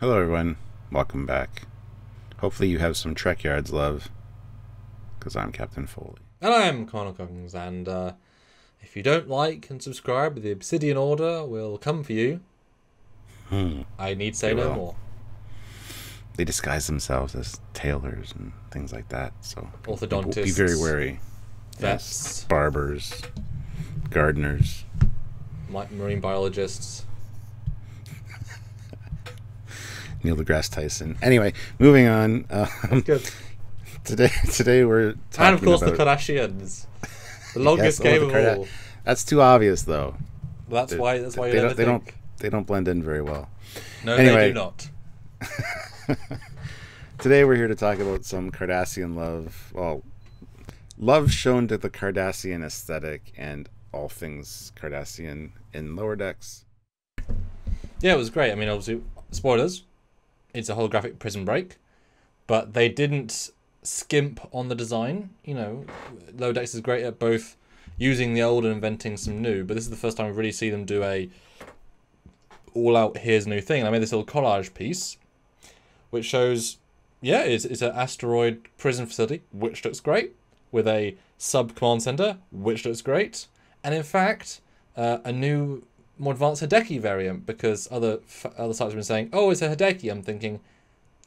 Hello, everyone. Welcome back. Hopefully, you have some Trek Yards love, because I'm Captain Foley. And I'm Connor Cockings, and uh, if you don't like and subscribe, the Obsidian Order will come for you. Hmm. I need say They no will. more. They disguise themselves as tailors and things like that, so people be very wary. Vets, Barbers, gardeners. marine biologists. Neil deGrasse Tyson. Anyway, moving on. Um, Good. today, today we're talking And of course, about the Kardashians. The longest oh, game the of all. That's too obvious, though. That's They- why. That's why they don't. They don't. They don't blend in very well. No, they do not. Today we're here to talk about some Cardassian love. Well, love shown to the Cardassian aesthetic and all things Cardassian in Lower Decks. Yeah, it was great. I mean, obviously, spoilers. It's a holographic prison break, but they didn't skimp on the design. You know, Decks is great at both using the old and inventing some new. But this is the first time we really see them do a all-out here's a new thing. And I made this little collage piece, which shows, yeah, it's it's an asteroid prison facility, which looks great, with a sub command center, which looks great, and in fact, uh, a new more advanced Hideki variant because other other sites have been saying, "Oh, it's a Hideki." I'm thinking,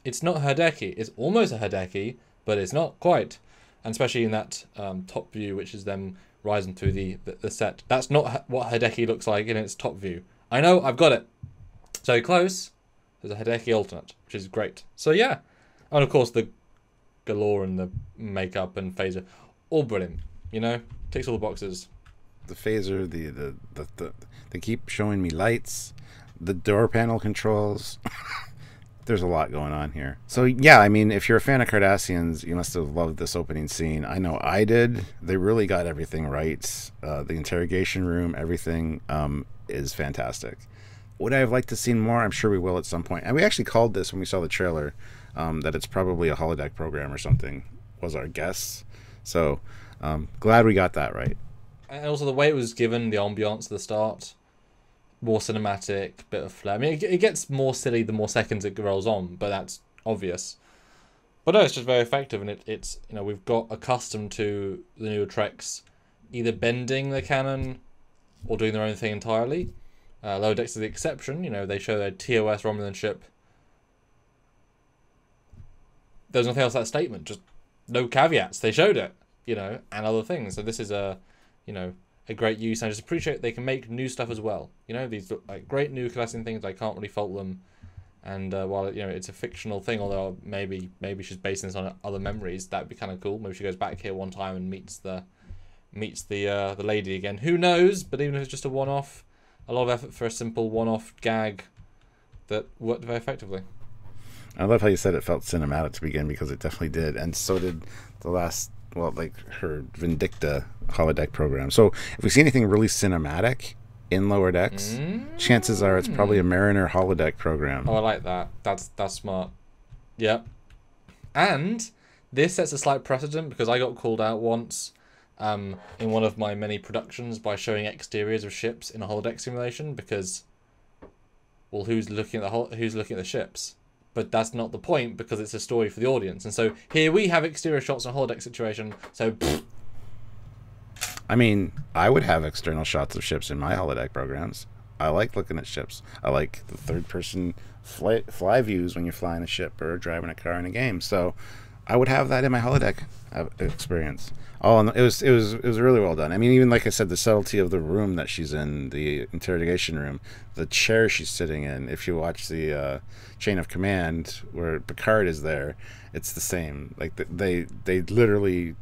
it's not Hideki. It's almost a Hideki, but it's not quite. And especially in that um, top view, which is them rising through the, the, the set. That's not what Hideki looks like in its top view. I know, I've got it. So close. There's a Hideki alternate, which is great. So yeah, and of course the Galor and the makeup and phaser, all brilliant. You know, ticks all the boxes. The phaser, the the, the, the they keep showing me lights, the door panel controls. There's a lot going on here. So yeah, I mean, if you're a fan of Cardassians, you must have loved this opening scene. I know I did. They really got everything right. Uh, the interrogation room, everything um, is fantastic. Would I have liked to seen more? I'm sure we will at some point. And we actually called this when we saw the trailer um, that it's probably a holodeck program or something. Was our guess. So um, glad we got that right. And also the way it was given, the ambiance at the start, more cinematic, bit of flair. I mean, it, it gets more silly the more seconds it rolls on, but that's obvious. But no, it's just very effective, and it, it's you know we've got accustomed to the newer Treks either bending the canon or doing their own thing entirely. Uh, Lower Decks is the exception. You know they show their TOS Romulan ship. There's nothing else that statement. Just no caveats. They showed it, you know, and other things. So this is a you know, a great use. I just appreciate they can make new stuff as well. You know, these look like great new Cardassian things. I can't really fault them. And uh, while you know it's a fictional thing, although maybe maybe she's basing this on other memories, that'd be kind of cool. Maybe she goes back here one time and meets the meets the uh, the lady again. Who knows? But even if it's just a one off, a lot of effort for a simple one off gag that worked very effectively. I love how you said it felt cinematic to begin because it definitely did, and so did the last, well, like her Vindicta holodeck program. So if we see anything really cinematic in Lower Decks, chances are it's probably a Mariner holodeck program. Oh, I like that. That's that's smart. Yep. And this sets a slight precedent because I got called out once um, in one of my many productions by showing exteriors of ships in a holodeck simulation because, well, who's looking at the hol- who's looking at the ships? But that's not the point because it's a story for the audience. And so here we have exterior shots in a holodeck situation. So pfft, I mean, I would have external shots of ships in my holodeck programs. I like looking at ships. I like the third person fly, fly views when you're flying a ship or driving a car in a game. So I would have that in my holodeck uh, experience. Oh, and it was it was it was really well done. I mean, even like I said, the subtlety of the room that she's in, the interrogation room, the chair she's sitting in. If you watch the uh, chain of command where Picard is there, it's the same. Like they they literally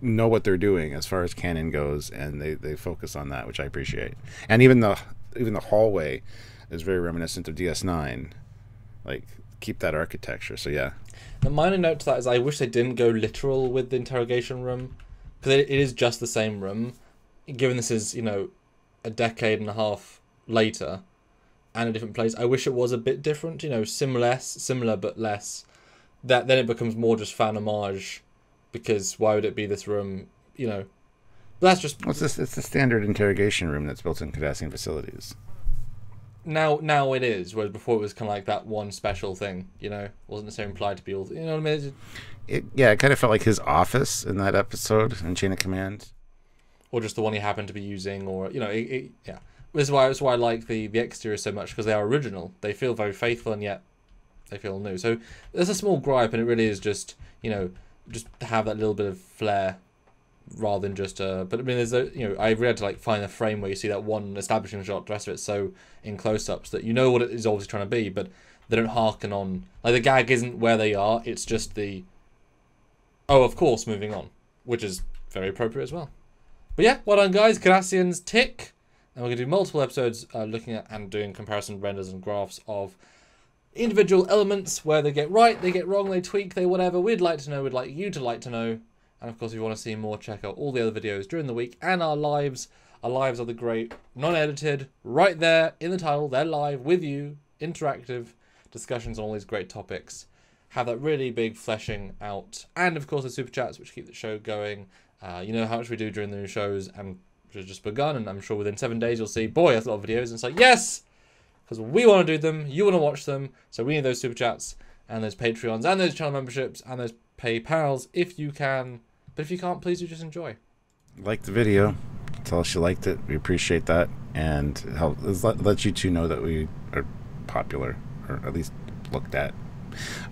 know what they're doing as far as canon goes, and they, they focus on that, which I appreciate. And even the even the hallway is very reminiscent of DS9. Like keep that architecture. So yeah, The minor note to that is I wish they didn't go literal with the interrogation room because it, it is just the same room. Given this is you know a decade and a half later and a different place, I wish it was a bit different. You know, similar, similar but less. That then it becomes more just fan homage because why would it be this room? You know, that's just well, it's this it's the standard interrogation room that's built in Cardassian facilities. now now it is, whereas before it was kind of like that one special thing. You know, wasn't necessarily implied to be all. You know what I mean? It, yeah, it kind of felt like his office in that episode in Chain of Command. Or just the one he happened to be using, or you know, it, it, yeah. This is why that's why I like the the exterior so much because they are original. They feel very faithful and yet they feel new. So there's a small gripe, and it really is just you know just have that little bit of flair rather than just uh but I mean there's a you know I really had to like find a frame where you see that one establishing shot, the rest of it so in close ups that you know what it is obviously trying to be, but they don't harken on like the gag isn't where they are, it's just the oh of course moving on. Which is very appropriate as well. But yeah, well done guys, Cardassians tick. And we're gonna do multiple episodes uh, looking at and doing comparison renders and graphs of individual elements where they get right, they get wrong, they tweak, they whatever. We'd like to know, we'd like you to like to know. And of course, if you want to see more, check out all the other videos during the week and our lives. Our lives are the great, non edited, right there in the title. They're live with you, interactive discussions on all these great topics. Have that really big fleshing out. And of course, the super chats, which keep the show going. Uh, you know how much we do during the new shows, and just begun. And I'm sure within seven days, you'll see, boy, that's a lot of videos. And it's like, yes! Because we want to do them, you want to watch them. So we need those super chats, and those Patreons, and those channel memberships, and those PayPals if you can but if you can't, please do just enjoy. Like the video. Tell us you liked it. We appreciate that. And help let, YouTube know that we are popular, or at least looked at.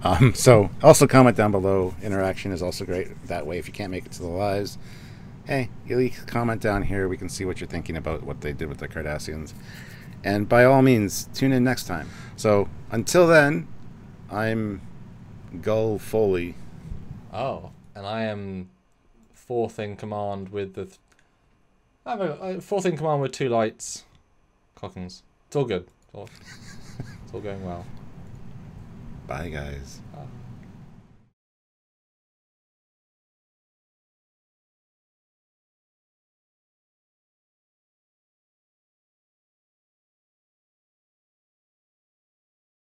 Um, so also comment down below. Interaction is also great that way. If you can't make it to the lives, hey, you comment down here. We can see what you're thinking about what they did with the Cardassians. And by all means, tune in next time. So until then, I'm Gul Foley. Oh, and I am fourth in command with the. Th- I have a, fourth in command with two lights. Cockings. It's all good. It's all, it's all going well. Bye, guys. Bye.